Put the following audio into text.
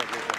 gözle göze göze.